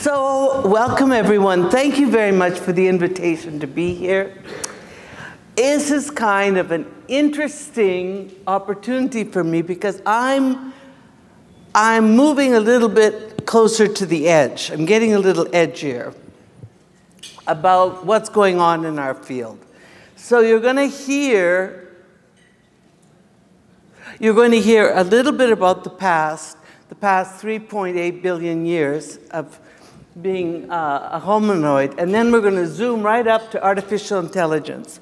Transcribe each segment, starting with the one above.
So, welcome everyone. Thank you very much for the invitation to be here. This is kind of an interesting opportunity for me because I'm I'm moving a little bit closer to the edge. I'm getting a little edgier about what's going on in our field. So you're going to hear you're going to hear a little bit about the past, the past 3.8 billion years of being uh, a hominoid, and then we're going to zoom right up to artificial intelligence.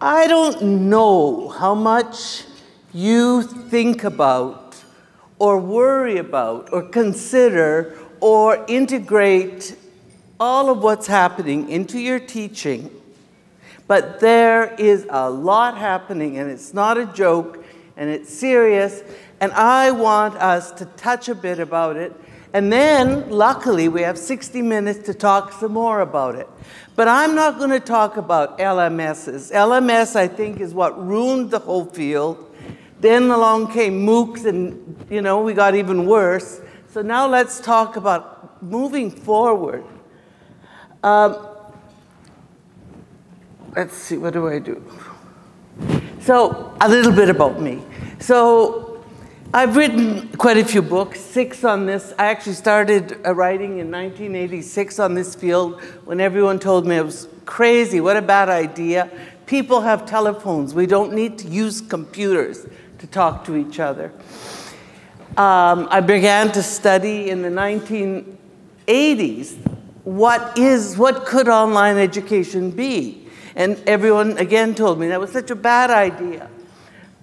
I don't know how much you think about, or worry about, or consider, or integrate all of what's happening into your teaching, but there is a lot happening, and it's not a joke, and it's serious, and I want us to touch a bit about it and then, luckily, we have 60 minutes to talk some more about it. But I'm not going to talk about LMSs. LMS, I think, is what ruined the whole field. Then along came MOOCs, and you know, we got even worse. So now let's talk about moving forward. Um, let's see, what do I do? So, a little bit about me. So, I've written quite a few books, six on this. I actually started uh, writing in 1986 on this field when everyone told me it was crazy, what a bad idea. People have telephones. We don't need to use computers to talk to each other. Um, I began to study in the 1980s what is, what could online education be? And everyone again told me that was such a bad idea.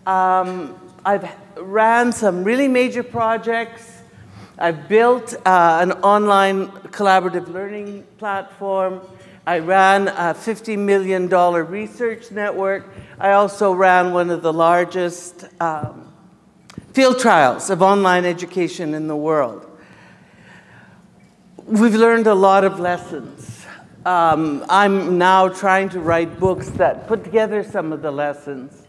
Um, I've ran some really major projects. I've built uh, an online collaborative learning platform. I ran a $50 million research network. I also ran one of the largest um, field trials of online education in the world. We've learned a lot of lessons. Um, I'm now trying to write books that put together some of the lessons.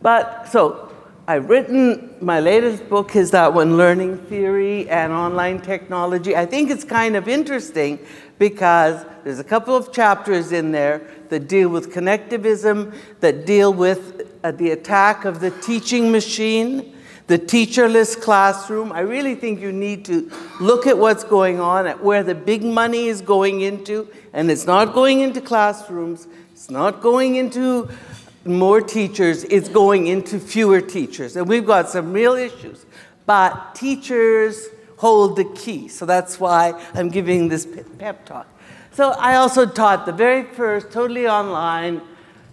But so I've written, my latest book is that one, Learning Theory and Online Technology. I think it's kind of interesting because there's a couple of chapters in there that deal with connectivism, that deal with uh, the attack of the teaching machine, the teacherless classroom. I really think you need to look at what's going on, at where the big money is going into, and it's not going into classrooms, it's not going into more teachers is going into fewer teachers. And we've got some real issues. But teachers hold the key. So that's why I'm giving this pep talk. So I also taught the very first totally online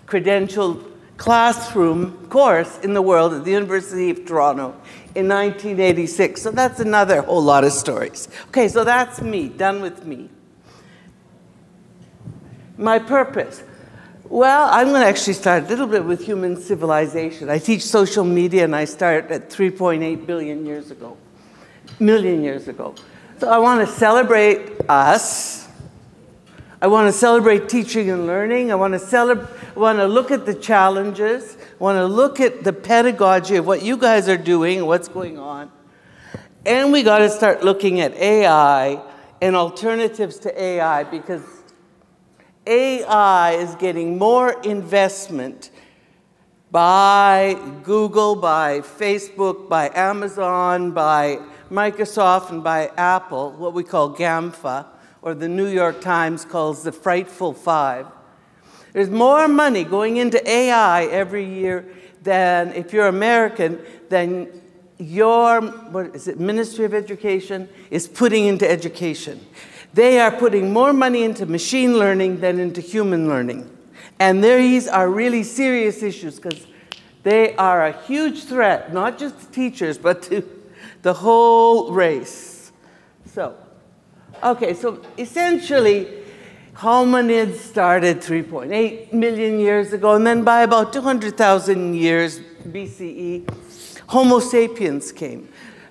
credentialed classroom course in the world at the University of Toronto in 1986. So that's another whole lot of stories. Okay, so that's me, done with me. My purpose. Well, I'm going to actually start a little bit with human civilization. I teach social media and I start at 3.8 billion years ago, million years ago. So I want to celebrate us. I want to celebrate teaching and learning. I want to celebrate, I want to look at the challenges. I want to look at the pedagogy of what you guys are doing, what's going on. And we got to start looking at AI and alternatives to AI because AI is getting more investment by Google, by Facebook, by Amazon, by Microsoft, and by Apple, what we call GAMFA, or the New York Times calls the Frightful Five. There's more money going into AI every year than, if you're American, than your, what is it, Ministry of Education is putting into education. They are putting more money into machine learning than into human learning. And these are really serious issues because they are a huge threat, not just to teachers, but to the whole race. So, okay, so essentially, hominids started 3.8 million years ago, and then by about 200,000 years BCE, Homo sapiens came.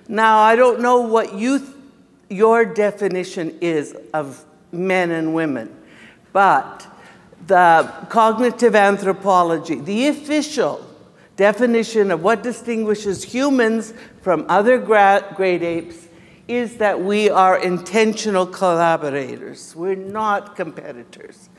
Now, I don't know what you your definition is of men and women, but the cognitive anthropology, the official definition of what distinguishes humans from other great apes is that we are intentional collaborators. We're not competitors.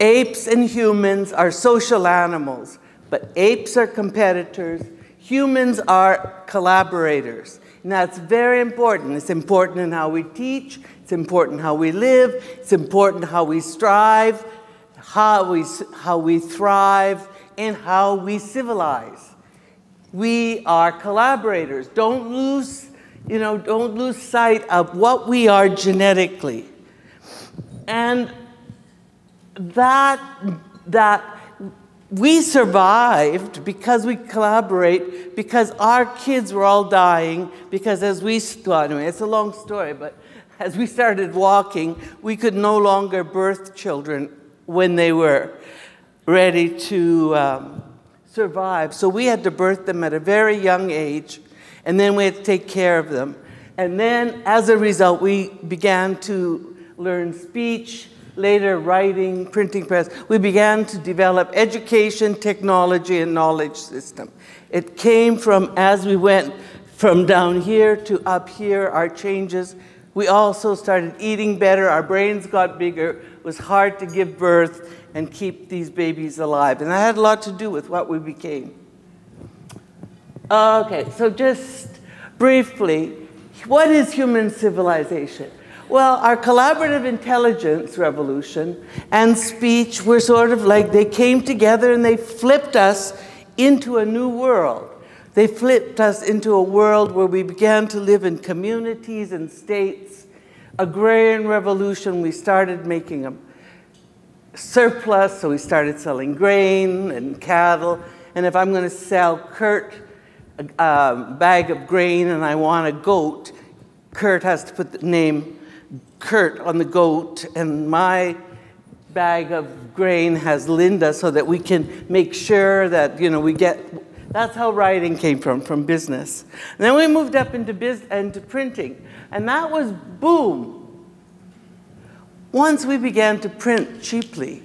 Apes and humans are social animals, but apes are competitors, humans are collaborators. And that's very important. It's important in how we teach, it's important how we live, it's important how we strive, how we, how we thrive, and how we civilize. We are collaborators. Don't lose, you know, don't lose sight of what we are genetically. And that, that we survived because we collaborate, because our kids were all dying, because as we, well, anyway, it's a long story, but as we started walking, we could no longer birth children when they were ready to um, survive. So we had to birth them at a very young age, and then we had to take care of them. And then, as a result, we began to learn speech later writing, printing press, we began to develop education, technology, and knowledge system. It came from, as we went from down here to up here, our changes. We also started eating better, our brains got bigger, it was hard to give birth and keep these babies alive. And that had a lot to do with what we became. Okay, so just briefly, what is human civilization? Well, our collaborative intelligence revolution and speech were sort of like they came together and they flipped us into a new world. They flipped us into a world where we began to live in communities and states. Agrarian revolution, we started making a surplus, so we started selling grain and cattle. And if I'm going to sell Kurt a, a bag of grain and I want a goat, Kurt has to put the name Kurt on the goat, and my bag of grain has Linda so that we can make sure that, you know, we get, that's how writing came from, from business. And then we moved up into, biz, into printing, and that was boom. Once we began to print cheaply,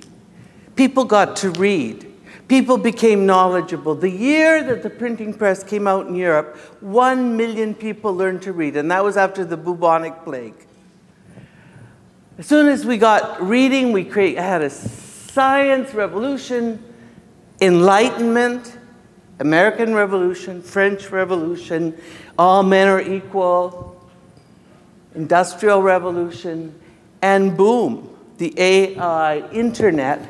people got to read. People became knowledgeable. The year that the printing press came out in Europe, one million people learned to read, and that was after the bubonic plague. As soon as we got reading, we create, had a science revolution, enlightenment, American Revolution, French Revolution, all men are equal, Industrial Revolution, and boom, the AI, internet.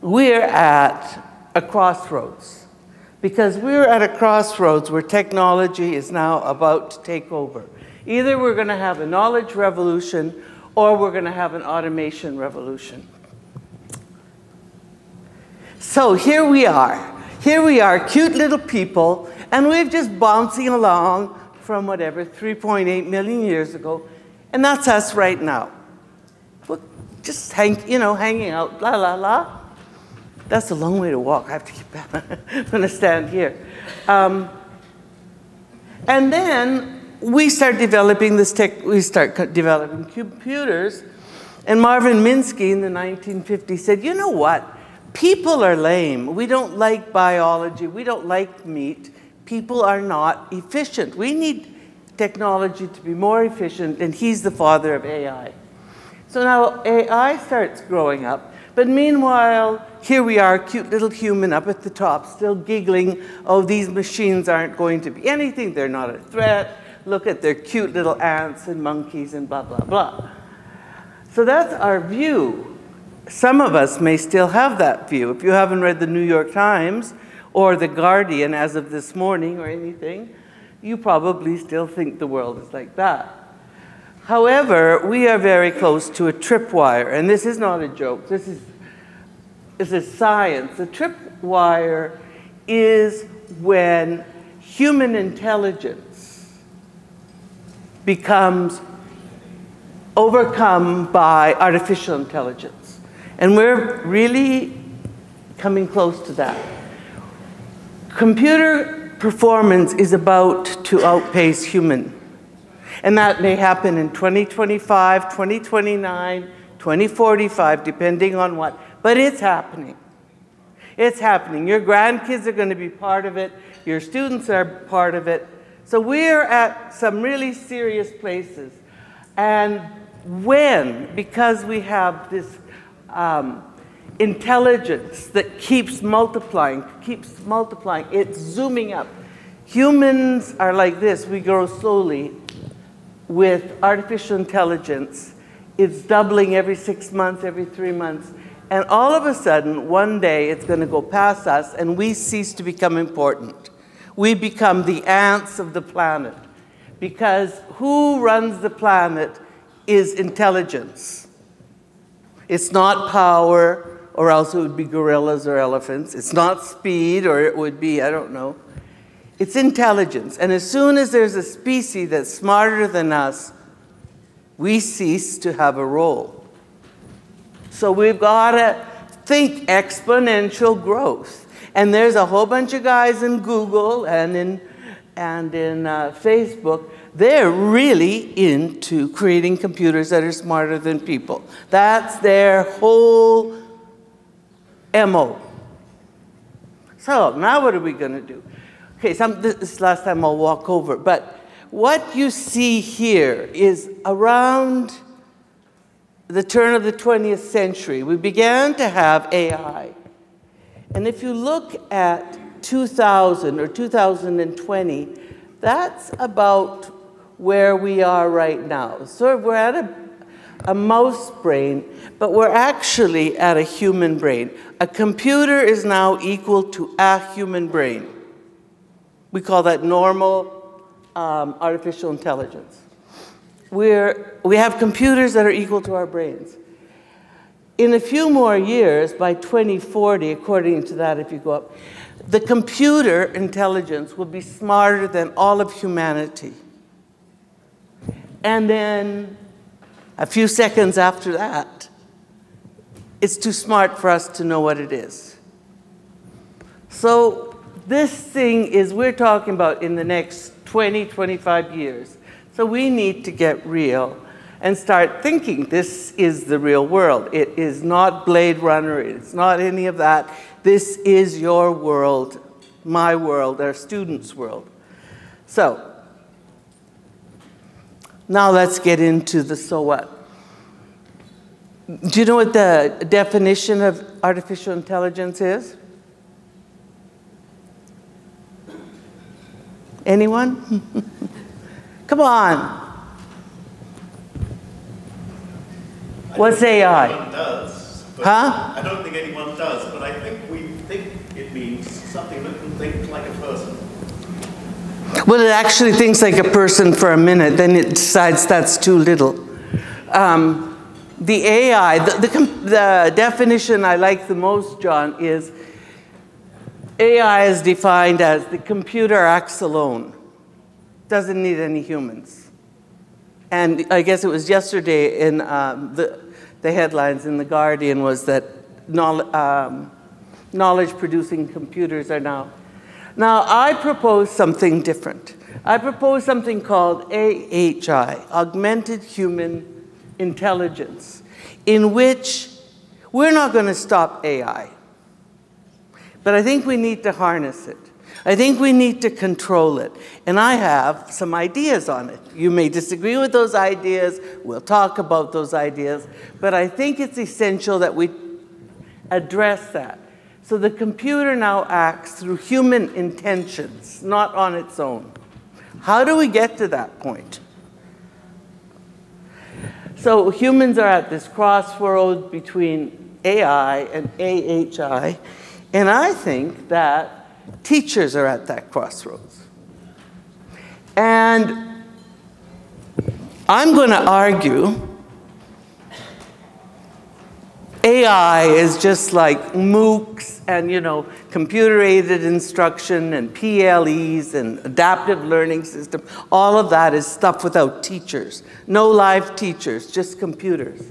We're at a crossroads because we're at a crossroads where technology is now about to take over. Either we're going to have a knowledge revolution or we're going to have an automation revolution. So here we are. Here we are, cute little people, and we're just bouncing along from whatever, 3.8 million years ago, and that's us right now. We're just hang, you know, hanging out, la la la. That's a long way to walk. I have to keep, I'm to stand here. Um, and then we start developing this tech, we start developing computers. And Marvin Minsky in the 1950s said, you know what? People are lame. We don't like biology. We don't like meat. People are not efficient. We need technology to be more efficient, and he's the father of AI. So now AI starts growing up, but meanwhile, here we are, cute little human up at the top, still giggling, oh, these machines aren't going to be anything, they're not a threat, look at their cute little ants and monkeys and blah, blah, blah. So that's our view. Some of us may still have that view. If you haven't read the New York Times or the Guardian as of this morning or anything, you probably still think the world is like that. However, we are very close to a tripwire, and this is not a joke. This is, this is science. A tripwire is when human intelligence becomes overcome by artificial intelligence. And we're really coming close to that. Computer performance is about to outpace human. And that may happen in 2025, 2029, 2045, depending on what. But it's happening. It's happening. Your grandkids are going to be part of it. Your students are part of it. So we're at some really serious places. And when, because we have this um, intelligence that keeps multiplying, keeps multiplying, it's zooming up. Humans are like this, we grow slowly. With artificial intelligence, it's doubling every six months, every three months. And all of a sudden, one day, it's going to go past us and we cease to become important we become the ants of the planet. Because who runs the planet is intelligence. It's not power, or else it would be gorillas or elephants. It's not speed, or it would be, I don't know. It's intelligence. And as soon as there's a species that's smarter than us, we cease to have a role. So we've got to think exponential growth. And there's a whole bunch of guys in Google and in, and in uh, Facebook. They're really into creating computers that are smarter than people. That's their whole MO. So now what are we going to do? Okay, some, this last time I'll walk over, but what you see here is around the turn of the 20th century, we began to have AI. And if you look at 2000 or 2020, that's about where we are right now. So we're at a, a mouse brain, but we're actually at a human brain. A computer is now equal to a human brain. We call that normal um, artificial intelligence. We're, we have computers that are equal to our brains in a few more years, by 2040, according to that, if you go up, the computer intelligence will be smarter than all of humanity. And then a few seconds after that, it's too smart for us to know what it is. So this thing is, we're talking about in the next 20, 25 years. So we need to get real and start thinking this is the real world. It is not Blade Runner, it's not any of that. This is your world, my world, our students' world. So, now let's get into the so what. Do you know what the definition of artificial intelligence is? Anyone? Come on. What's AI? Does, huh? I don't think anyone does, but I think we think it means something that can think like a person. Well, it actually thinks like a person for a minute, then it decides that's too little. Um, the AI, the, the, the definition I like the most, John, is AI is defined as the computer acts alone, doesn't need any humans. And I guess it was yesterday in um, the the headlines in The Guardian was that um, knowledge producing computers are now. Now, I propose something different. I propose something called AHI, Augmented Human Intelligence, in which we're not going to stop AI. But I think we need to harness it. I think we need to control it. And I have some ideas on it. You may disagree with those ideas. We'll talk about those ideas. But I think it's essential that we address that. So the computer now acts through human intentions, not on its own. How do we get to that point? So humans are at this crossroads between AI and AHI. And I think that Teachers are at that crossroads. And I'm going to argue AI is just like MOOCs and, you know, computer-aided instruction and PLEs and adaptive learning system. All of that is stuff without teachers. No live teachers, just computers.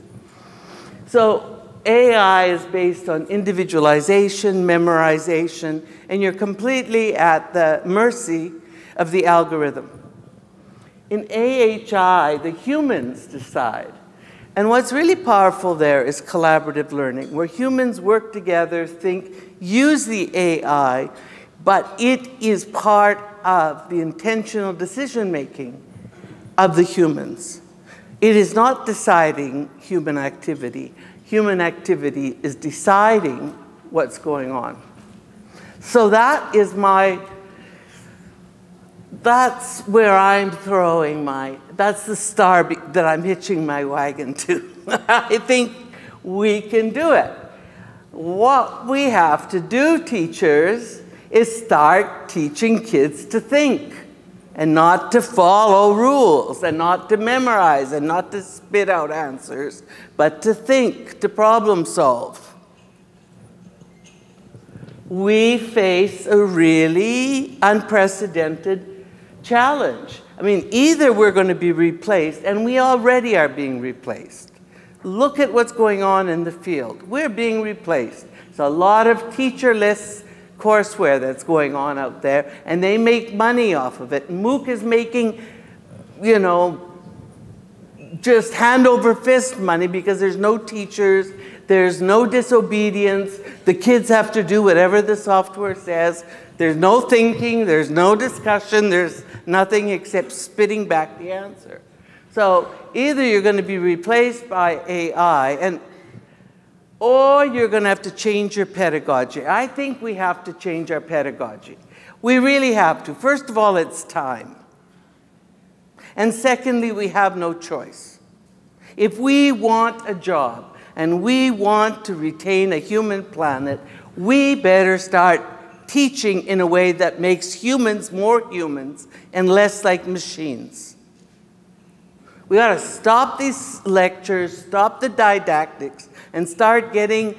So AI is based on individualization, memorization, and you're completely at the mercy of the algorithm. In AHI, the humans decide. And what's really powerful there is collaborative learning, where humans work together, think, use the AI but it is part of the intentional decision making of the humans. It is not deciding human activity. Human activity is deciding what's going on. So that is my, that's where I'm throwing my, that's the star that I'm hitching my wagon to. I think we can do it. What we have to do, teachers, is start teaching kids to think and not to follow rules and not to memorize and not to spit out answers, but to think, to problem solve. We face a really unprecedented challenge. I mean, either we're going to be replaced, and we already are being replaced. Look at what's going on in the field. We're being replaced. There's a lot of teacherless courseware that's going on out there, and they make money off of it. MOOC is making, you know, just hand over fist money because there's no teachers, there's no disobedience, the kids have to do whatever the software says. There's no thinking, there's no discussion, there's nothing except spitting back the answer. So either you're going to be replaced by AI, and or you're going to have to change your pedagogy. I think we have to change our pedagogy. We really have to. First of all, it's time. And secondly, we have no choice. If we want a job and we want to retain a human planet, we better start teaching in a way that makes humans more humans and less like machines. We got to stop these lectures, stop the didactics, and start getting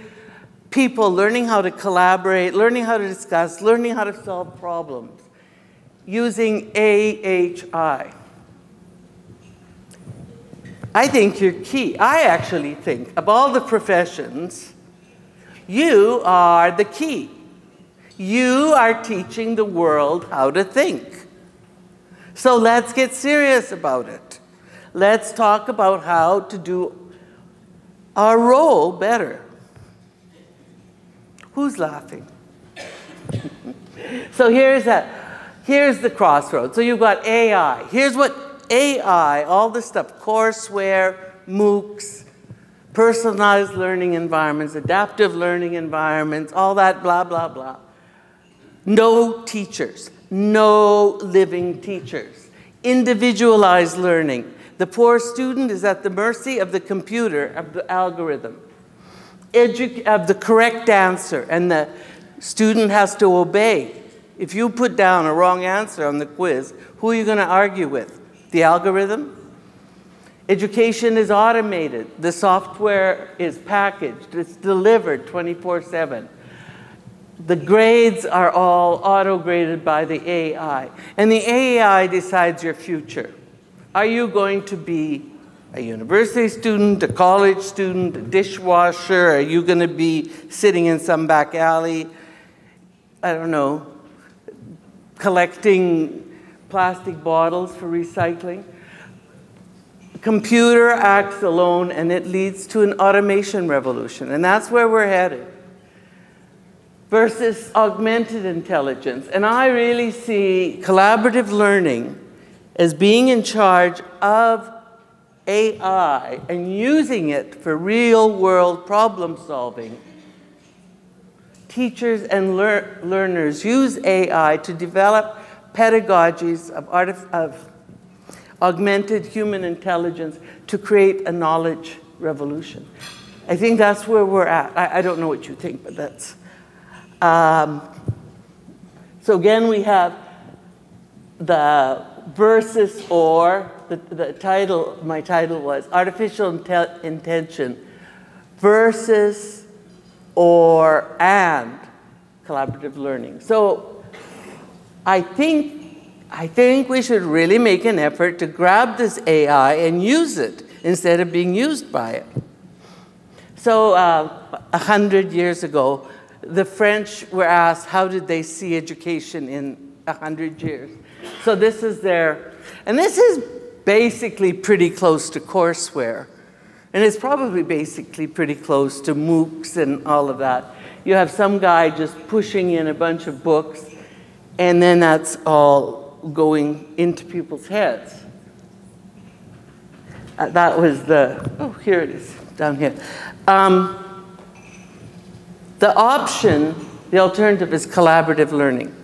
people learning how to collaborate, learning how to discuss, learning how to solve problems using AHI. I think you're key. I actually think of all the professions, you are the key. You are teaching the world how to think. So let's get serious about it. Let's talk about how to do our role better. Who's laughing? so here's that. Here's the crossroads. So you've got AI. Here's what AI, all this stuff, courseware, MOOCs, personalized learning environments, adaptive learning environments, all that blah, blah, blah. No teachers, no living teachers. Individualized learning. The poor student is at the mercy of the computer, of the algorithm, Edu of the correct answer, and the student has to obey. If you put down a wrong answer on the quiz, who are you going to argue with? The algorithm? Education is automated. The software is packaged. It's delivered 24 7. The grades are all auto graded by the AI. And the AI decides your future. Are you going to be a university student, a college student, a dishwasher? Are you going to be sitting in some back alley, I don't know, collecting plastic bottles for recycling? Computer acts alone and it leads to an automation revolution, and that's where we're headed. Versus augmented intelligence. And I really see collaborative learning as being in charge of AI and using it for real world problem solving, teachers and lear learners use AI to develop pedagogies of, of augmented human intelligence to create a knowledge revolution. I think that's where we're at. I, I don't know what you think, but that's. Um, so again, we have the versus or, the, the title, my title was Artificial Intel Intention versus or and collaborative learning. So I think, I think we should really make an effort to grab this AI and use it instead of being used by it. So uh, a uh, hundred years ago, the French were asked how did they see education in a hundred years. So this is their, and this is basically pretty close to courseware. And it's probably basically pretty close to MOOCs and all of that. You have some guy just pushing in a bunch of books, And then that's all going into people's heads. Uh, that was the, oh, here it is, down here. Um, the option, the alternative is collaborative learning,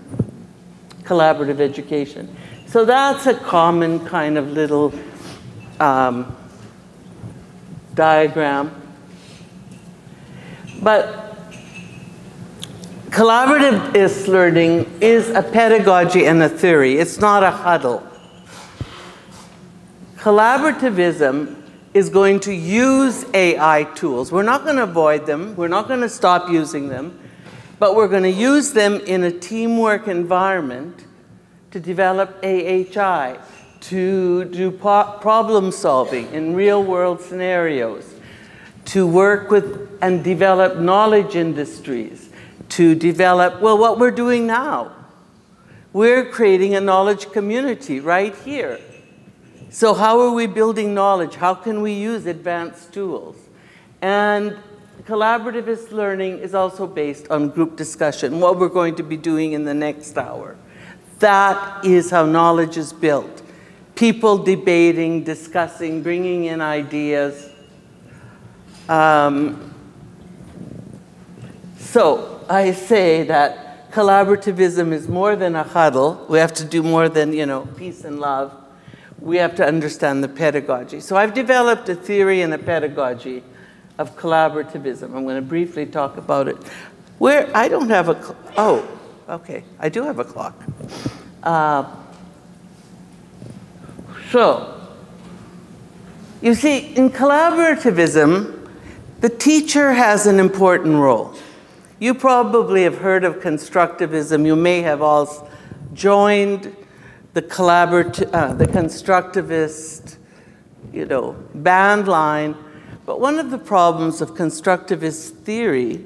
collaborative education. So that's a common kind of little um, diagram. But collaborative learning is a pedagogy and a theory. It's not a huddle. Collaborativism is going to use AI tools. We're not going to avoid them. We're not going to stop using them. But we're going to use them in a teamwork environment to develop AHI, to do problem solving in real world scenarios, to work with and develop knowledge industries, to develop, well, what we're doing now. We're creating a knowledge community right here. So how are we building knowledge? How can we use advanced tools? And collaborativist learning is also based on group discussion, what we're going to be doing in the next hour. That is how knowledge is built. People debating, discussing, bringing in ideas. Um, so I say that collaborativism is more than a huddle. We have to do more than, you know, peace and love. We have to understand the pedagogy. So I've developed a theory and a pedagogy of collaborativism. I'm going to briefly talk about it. Where I don't have a, oh, Okay, I do have a clock. Uh, so, you see, in collaborativism, the teacher has an important role. You probably have heard of constructivism. You may have all joined the uh, the constructivist, you know, band line. But one of the problems of constructivist theory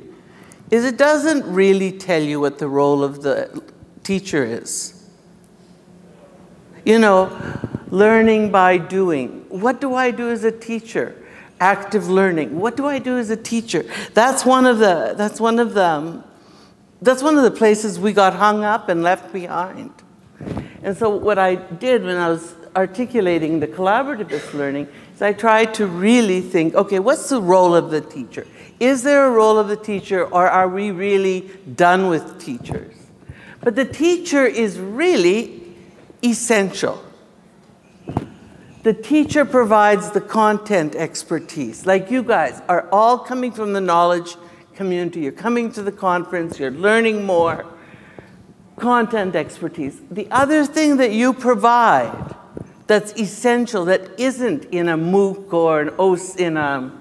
is it doesn't really tell you what the role of the teacher is. You know, learning by doing. What do I do as a teacher? Active learning. What do I do as a teacher? That's one of the, that's one of the, um, that's one of the places we got hung up and left behind. And so what I did when I was articulating the collaborative learning is I tried to really think, okay, what's the role of the teacher? Is there a role of the teacher or are we really done with teachers? But the teacher is really essential. The teacher provides the content expertise. Like you guys are all coming from the knowledge community. You're coming to the conference, you're learning more. Content expertise. The other thing that you provide that's essential that isn't in a MOOC or an OS in a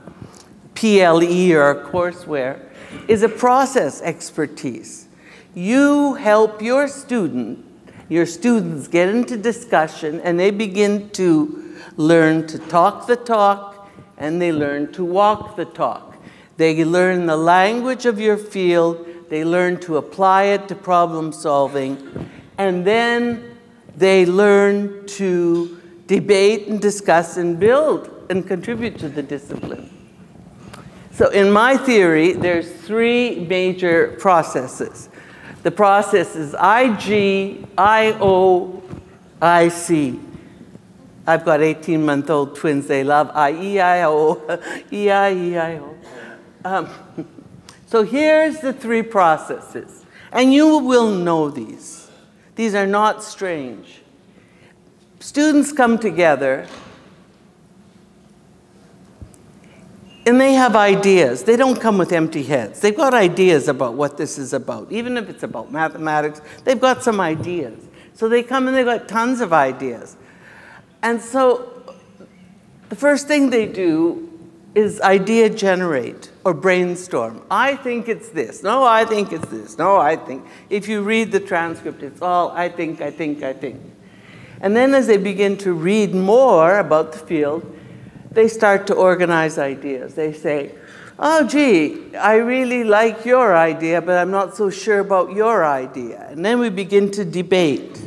PLE or courseware is a process expertise. You help your student, your students get into discussion and they begin to learn to talk the talk and they learn to walk the talk. They learn the language of your field, they learn to apply it to problem solving, and then they learn to debate and discuss and build and contribute to the discipline. So in my theory, there's three major processes. The process is IG, IO, IC. I've got 18-month-old twins. They love I-E-I-O, E-I-E-I-O. Um, so here's the three processes. And you will know these. These are not strange. Students come together and they have ideas. They don't come with empty heads. They've got ideas about what this is about. Even if it's about mathematics, they've got some ideas. So they come and they've got tons of ideas. And so the first thing they do is idea generate or brainstorm. I think it's this. No, I think it's this. No, I think. If you read the transcript, it's all I think, I think, I think. And then as they begin to read more about the field, they start to organize ideas. They say, oh, gee, I really like your idea, but I'm not so sure about your idea. And then we begin to debate.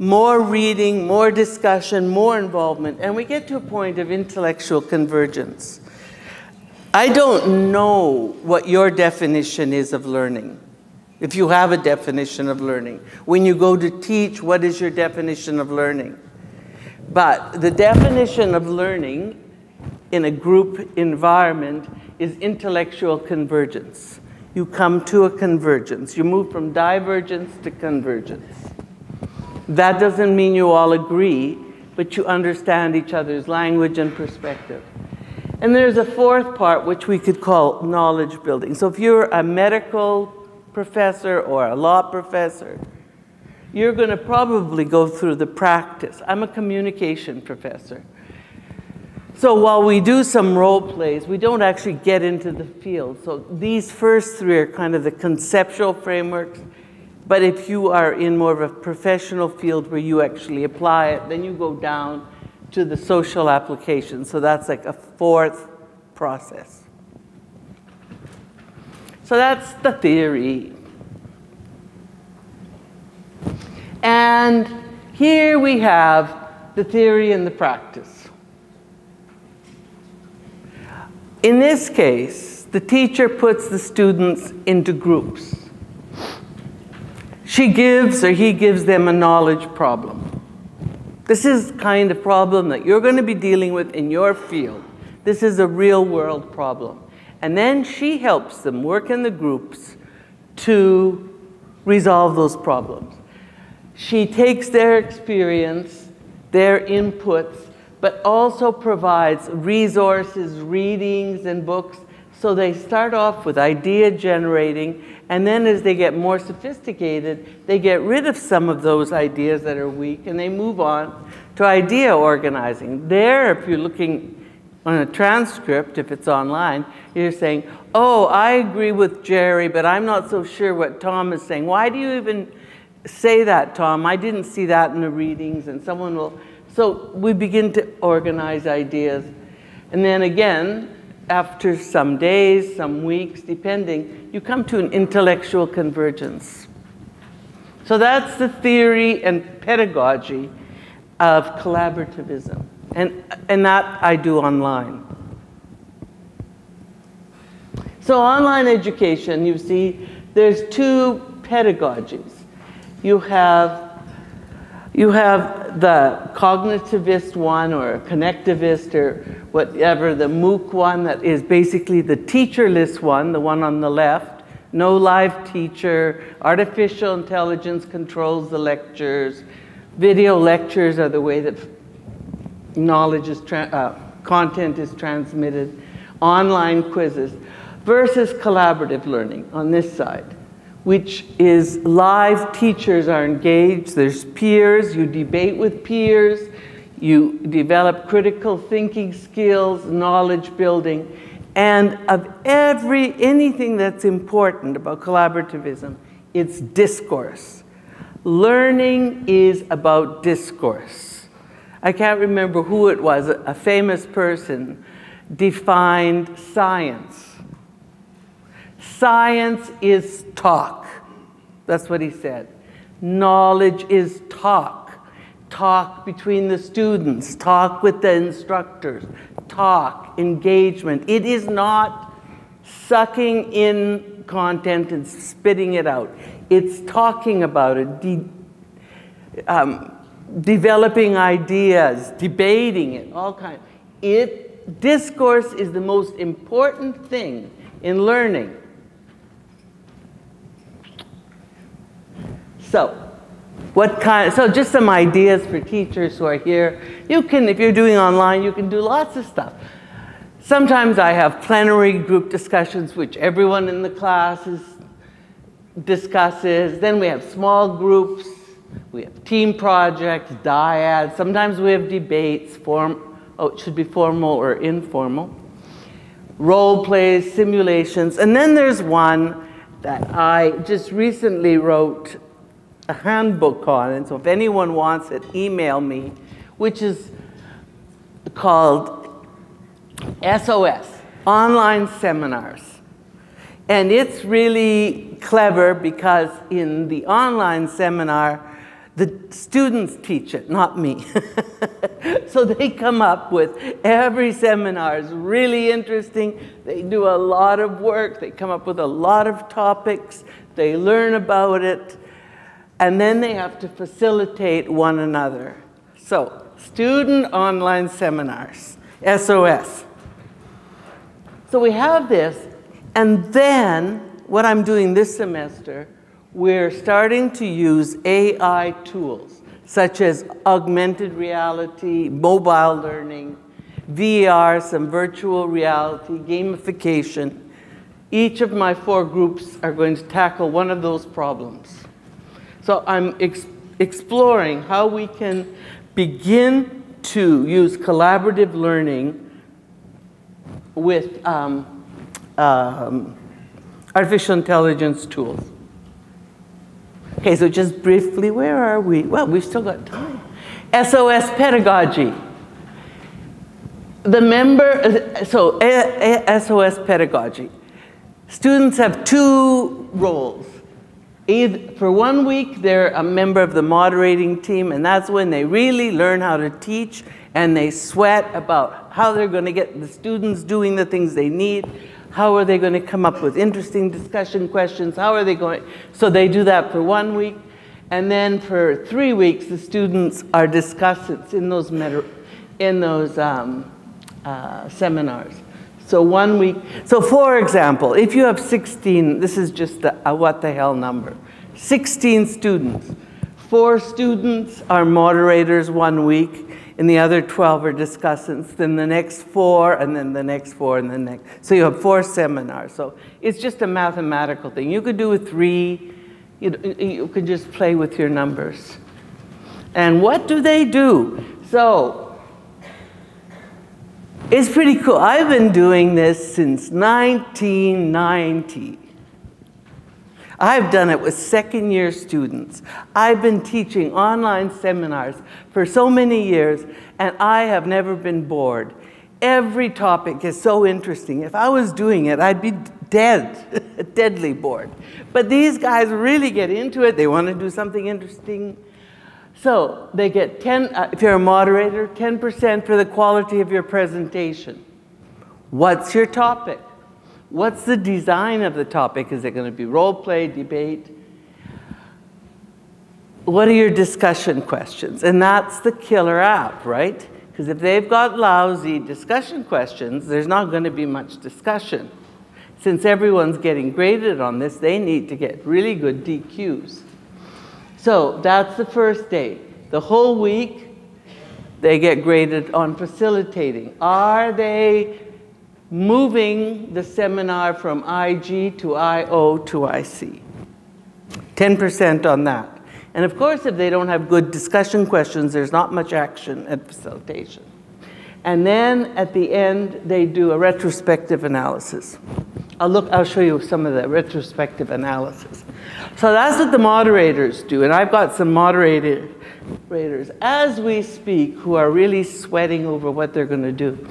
More reading, more discussion, more involvement, and we get to a point of intellectual convergence. I don't know what your definition is of learning. if you have a definition of learning. When you go to teach, what is your definition of learning? But the definition of learning in a group environment is intellectual convergence. You come to a convergence. You move from divergence to convergence. That doesn't mean you all agree, but you understand each other's language and perspective. And there's a fourth part, which we could call knowledge building. So if you're a medical professor or a law professor, you're going to probably go through the practice. I'm a communication professor. So while we do some role plays, we don't actually get into the field. So these first three are kind of the conceptual frameworks. But if you are in more of a professional field where you actually apply it, then you go down to the social application. So that's like a fourth process. So that's the theory. And here we have the theory and the practice. In this case, the teacher puts the students into groups. She gives or he gives them a knowledge problem. This is the kind of problem that you're going to be dealing with in your field. This is a real world problem. And then she helps them work in the groups to resolve those problems. She takes their experience, their inputs, but also provides resources, readings, and books. So they start off with idea generating, and then as they get more sophisticated, they get rid of some of those ideas that are weak and they move on to idea organizing. There, if you're looking on a transcript, if it's online, you're saying, oh, I agree with Jerry, but I'm not so sure what Tom is saying. Why do you even say that, Tom? I didn't see that in the readings. And someone will, so we begin to organize ideas. And then again, after some days, some weeks, depending, you come to an intellectual convergence. So that's the theory and pedagogy of collaborativism. And, and that I do online. So online education, you see, there's two pedagogies. You have you have the cognitivist one or connectivist or whatever, the MOOC one that is basically the teacherless one, the one on the left. No live teacher, artificial intelligence controls the lectures. Video lectures are the way that knowledge is, uh, content is transmitted, online quizzes, versus collaborative learning on this side, which is live teachers are engaged, there's peers, you debate with peers, you develop critical thinking skills, knowledge building, and of every, anything that's important about collaborativism, it's discourse. Learning is about discourse. I can't remember who it was, a famous person defined science. Science is talk. That's what he said. Knowledge is talk. Talk between the students, talk with the instructors, talk, engagement. It is not sucking in content and spitting it out. It's talking about it, de um, developing ideas, debating it, all kinds. It, discourse is the most important thing in learning. So, what kind, so just some ideas for teachers who are here. You can, if you're doing online, you can do lots of stuff. Sometimes I have plenary group discussions, which everyone in the class is, discusses. Then we have small groups we have team projects, dyads. Sometimes we have debates, form, oh, it should be formal or informal. Role plays, simulations. And then there's one that I just recently wrote a handbook on. it. so if anyone wants it, email me, which is called SOS, Online Seminars. And it's really clever because in the online seminar, The students teach it, not me. so they come up with every seminar is really interesting. They do a lot of work. They come up with a lot of topics. They learn about it. And then they have to facilitate one another. So, student online seminars, SOS. So we have this, and then what I'm doing this semester we're starting to use AI tools such as augmented reality, mobile learning, VR, some virtual reality, gamification. Each of my four groups are going to tackle one of those problems. So I'm ex exploring how we can begin to use collaborative learning with um, um, artificial intelligence tools. Okay, so just briefly, where are we? Well, we've still got time. SOS pedagogy. The member, so SOS pedagogy. Students have two roles. Either, for one week, they're a member of the moderating team, and that's when they really learn how to teach and they sweat about how they're going to get the students doing the things they need, how are they going to come up with interesting discussion questions? How are they going? So they do that for one week. And then for three weeks, the students are discussants in those, in those um, uh, seminars. So one week, so for example, if you have 16, this is just a, a uh, what the hell number, 16 students, four students are moderators one week, and the other 12 are discussants, then the next four, and then the next four, and the next. So you have four seminars. So it's just a mathematical thing. You could do with three, you, you could just play with your numbers. And what do they do? So it's pretty cool. I've been doing this since 1990. I've done it with second year students. I've been teaching online seminars for so many years, and I have never been bored. Every topic is so interesting. If I was doing it, I'd be dead, deadly bored. But these guys really get into it. They want to do something interesting. So they get 10, uh, if you're a moderator, 10% for the quality of your presentation. What's your topic? What's the design of the topic? Is it going to be role play, debate? What are your discussion questions? And that's the killer app, right? Because if they've got lousy discussion questions, there's not going to be much discussion. Since everyone's getting graded on this, they need to get really good DQs. So that's the first day. The whole week, they get graded on facilitating. Are they moving the seminar from IG to IO to IC. 10% on that. And of course, if they don't have good discussion questions, there's not much action at facilitation. And then at the end, they do a retrospective analysis. I'll look, I'll show you some of the retrospective analysis. So that's what the moderators do. And I've got some moderators as we speak who are really sweating over what they're going to do.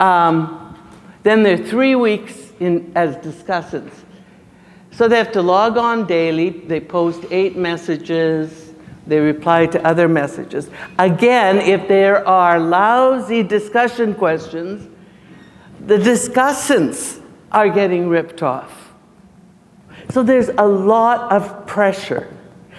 Um, then they're three weeks in, as discussants. So they have to log on daily. They post eight messages. They reply to other messages. Again, if there are lousy discussion questions, the discussants are getting ripped off. So there's a lot of pressure.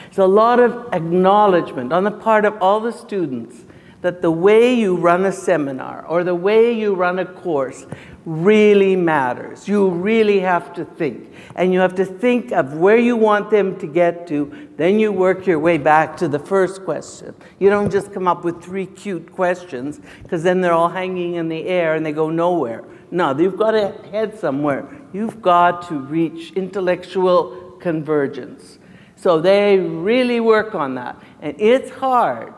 There's a lot of acknowledgement on the part of all the students that the way you run a seminar or the way you run a course really matters. You really have to think. And you have to think of where you want them to get to. Then you work your way back to the first question. You don't just come up with three cute questions because then they're all hanging in the air and they go nowhere. No, you've got to head somewhere. You've got to reach intellectual convergence. So they really work on that. And it's hard.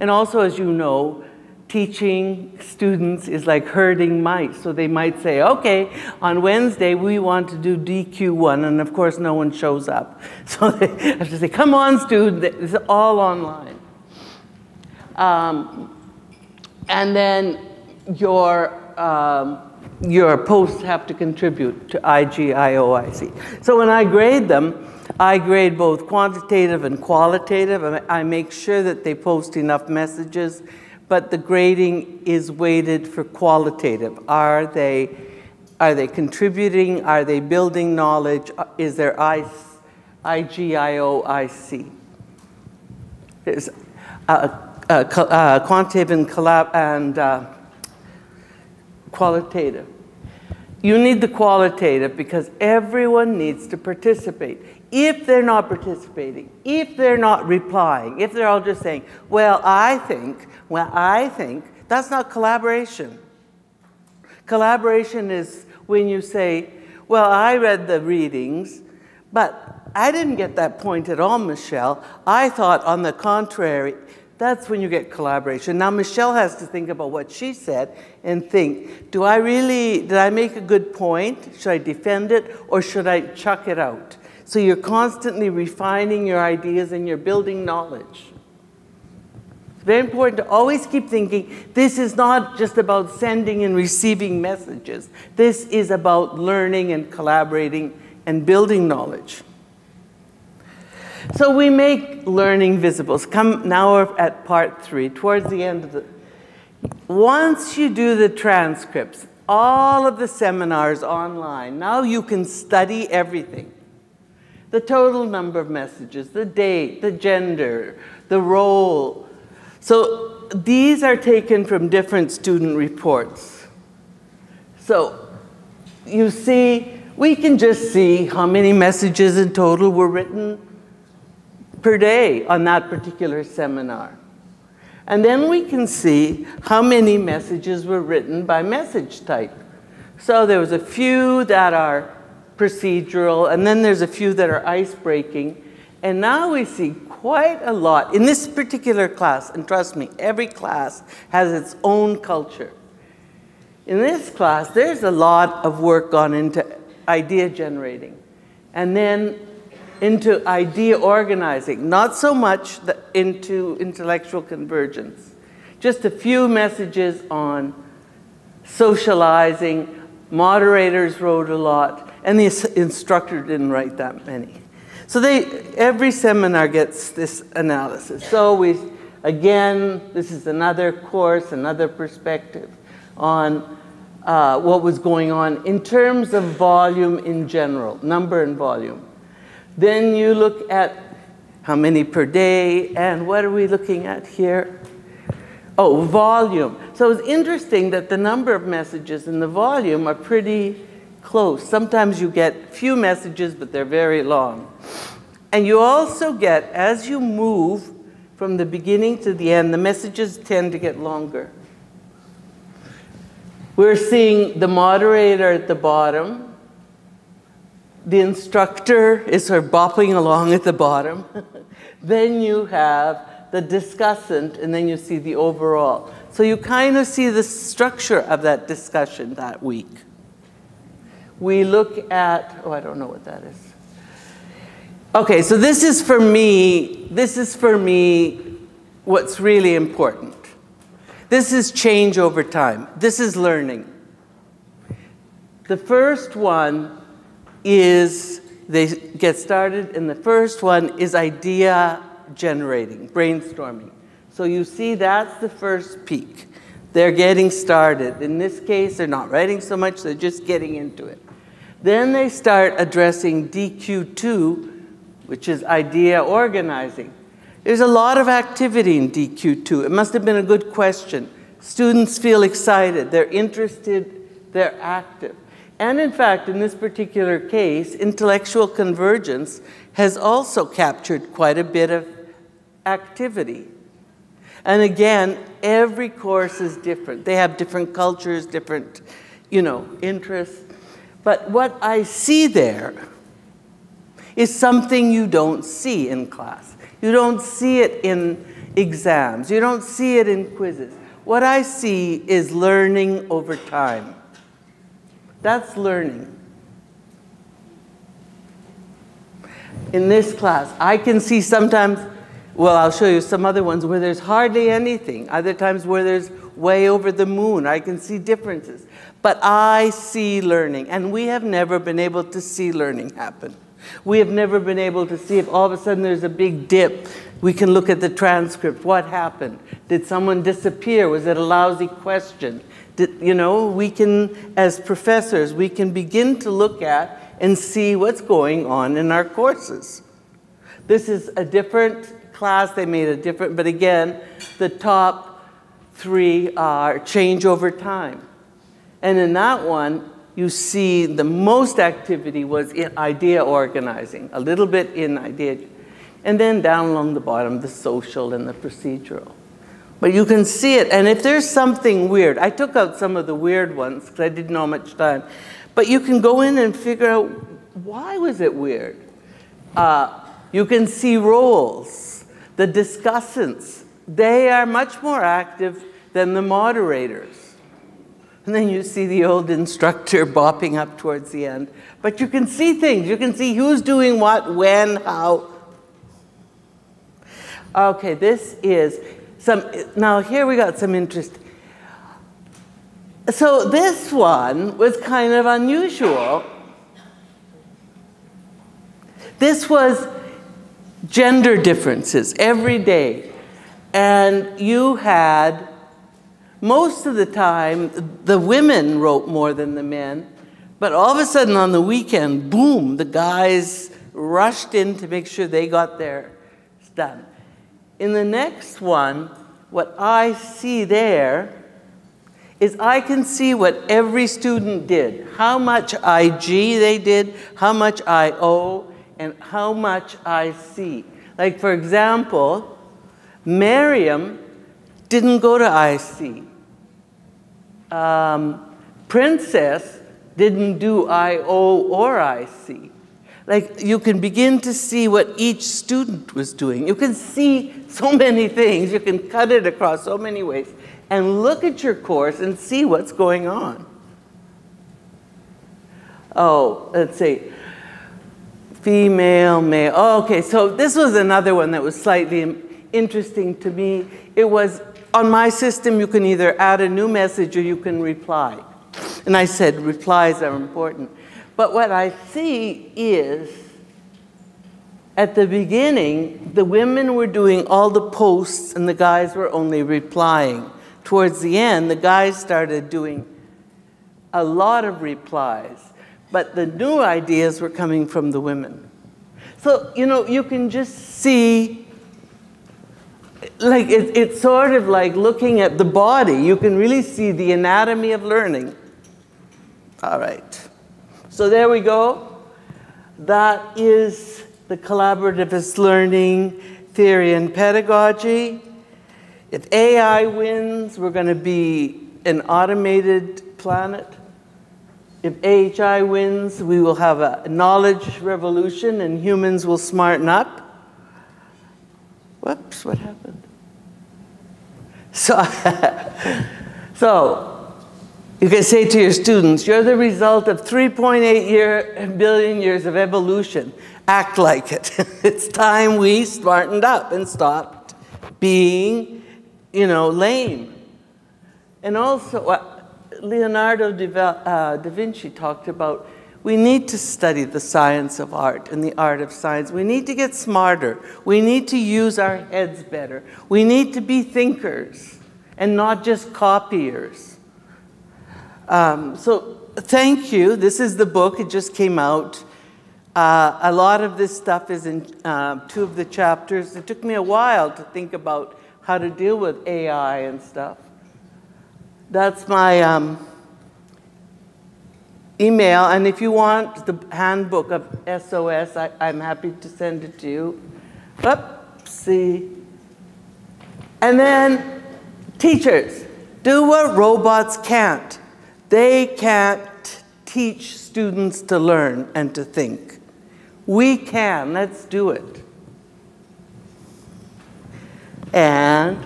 And also, as you know, teaching students is like herding mice. So they might say, okay, on Wednesday we want to do DQ1, and of course no one shows up. So they have to say, come on, student, it's all online. Um, and then your, um, your posts have to contribute to IGIOIC. So when I grade them, I grade both quantitative and qualitative. I make sure that they post enough messages, but the grading is weighted for qualitative. Are they, are they contributing? Are they building knowledge? Is there IGIOIC? There's uh, uh, uh, quantitative and, collab and uh, qualitative. You need the qualitative because everyone needs to participate. If they're not participating, if they're not replying, if they're all just saying, well, I think, well, I think, that's not collaboration. Collaboration is when you say, well, I read the readings, but I didn't get that point at all, Michelle. I thought, on the contrary, that's when you get collaboration. Now, Michelle has to think about what she said and think do I really, did I make a good point? Should I defend it or should I chuck it out? So you're constantly refining your ideas and you're building knowledge. It's very important to always keep thinking this is not just about sending and receiving messages, this is about learning and collaborating and building knowledge. So we make learning visible. Come now we're at part three, towards the end of the. Once you do the transcripts, all of the seminars online, now you can study everything. The total number of messages, the date, the gender, the role. So these are taken from different student reports. So you see, we can just see how many messages in total were written per day on that particular seminar. And then we can see how many messages were written by message type. So there was a few that are procedural, and then there's a few that are ice-breaking. And now we see quite a lot. In this particular class, and trust me, every class has its own culture. In this class, there's a lot of work gone into idea generating. And then into idea organizing, not so much the, into intellectual convergence. Just a few messages on socializing. Moderators wrote a lot, and the instructor didn't write that many. So they, every seminar gets this analysis. So we, again, this is another course, another perspective on uh, what was going on in terms of volume in general, number and volume. Then you look at how many per day, and what are we looking at here? Oh, volume. So it's interesting that the number of messages and the volume are pretty close. Sometimes you get few messages, but they're very long. And you also get, as you move from the beginning to the end, the messages tend to get longer. We're seeing the moderator at the bottom, the instructor is sort of bopping along at the bottom. then you have the discussant, and then you see the overall. So you kind of see the structure of that discussion that week. We look at, oh, I don't know what that is. Okay, so this is for me, this is for me what's really important. This is change over time. This is learning. The first one is they get started, and the first one is idea generating, brainstorming. So you see that's the first peak. They're getting started. In this case, they're not writing so much, they're just getting into it. Then they start addressing DQ2, which is idea organizing. There's a lot of activity in DQ2. It must have been a good question. Students feel excited, they're interested, they're active. And in fact, in this particular case, intellectual convergence has also captured quite a bit of activity. And again, every course is different. They have different cultures, different, you know, interests. But what I see there is something you don't see in class. You don't see it in exams. You don't see it in quizzes. What I see is learning over time. That's learning. In this class, I can see sometimes, well, I'll show you some other ones where there's hardly anything, other times where there's way over the moon. I can see differences. But I see learning, and we have never been able to see learning happen. We have never been able to see if all of a sudden there's a big dip. We can look at the transcript. What happened? Did someone disappear? Was it a lousy question? You know, we can, as professors, we can begin to look at and see what's going on in our courses. This is a different class, they made a different, but again, the top three are change over time. And in that one, you see the most activity was in idea organizing, a little bit in idea, and then down along the bottom, the social and the procedural. But you can see it, and if there's something weird, I took out some of the weird ones because I didn't know much time, but you can go in and figure out why was it weird. Uh, you can see roles, the discussants, they are much more active than the moderators. And then you see the old instructor bopping up towards the end. But you can see things. You can see who's doing what, when, how. Okay, this is some, now here we got some interest. So this one was kind of unusual. This was gender differences every day. And you had most of the time, the women wrote more than the men, but all of a sudden on the weekend, boom, the guys rushed in to make sure they got theirs done. In the next one, what I see there is I can see what every student did, how much IG they did, how much IO, and how much IC. Like, for example, Miriam didn't go to IC um, Princess didn't do IO or IC. Like you can begin to see what each student was doing. You can see so many things. You can cut it across so many ways and look at your course and see what's going on. Oh, let's see. Female, male. Oh, okay, so this was another one that was slightly interesting to me. It was on my system, you can either add a new message or you can reply. And I said replies are important. But what I see is at the beginning, the women were doing all the posts and the guys were only replying. Towards the end, the guys started doing a lot of replies, but the new ideas were coming from the women. So, you know, you can just see like it, it's sort of like looking at the body. You can really see the anatomy of learning. All right. So there we go. That is the collaborativist learning theory and pedagogy. If AI wins, we're going to be an automated planet. If AHI wins, we will have a knowledge revolution and humans will smarten up. Whoops, what happened? So, so you can say to your students, you're the result of 3.8 year, billion years of evolution. Act like it. it's time we smartened up and stopped being, you know, lame. And also, uh, Leonardo da, uh, da Vinci talked about we need to study the science of art and the art of science. We need to get smarter. We need to use our heads better. We need to be thinkers and not just copiers. Um, so thank you. This is the book. It just came out. Uh, a lot of this stuff is in uh, two of the chapters. It took me a while to think about how to deal with AI and stuff. That's my... Um, email, and if you want the handbook of SOS, I, am happy to send it to you. Oopsie. And then teachers, do what robots can't. They can't teach students to learn and to think. We can, let's do it. And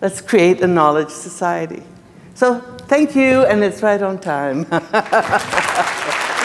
let's create a knowledge society. So thank you, and it's right on time.